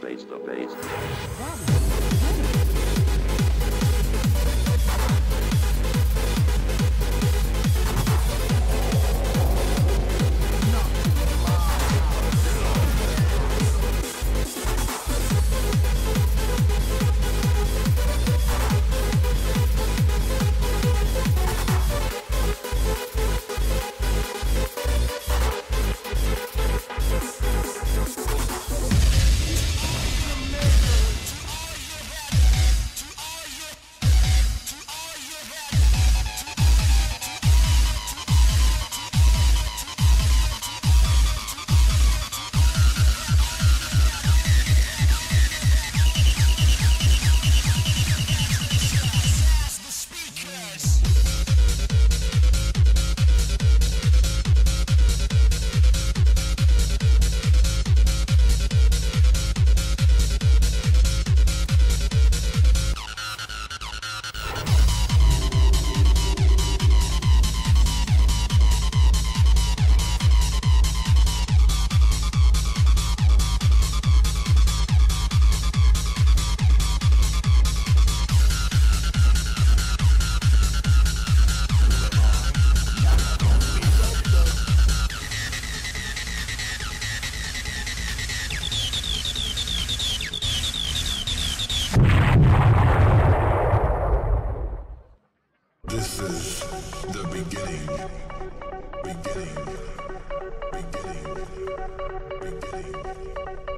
Face to face. Thank you.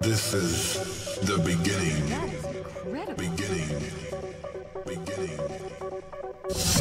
This is the beginning. Beginning. Beginning.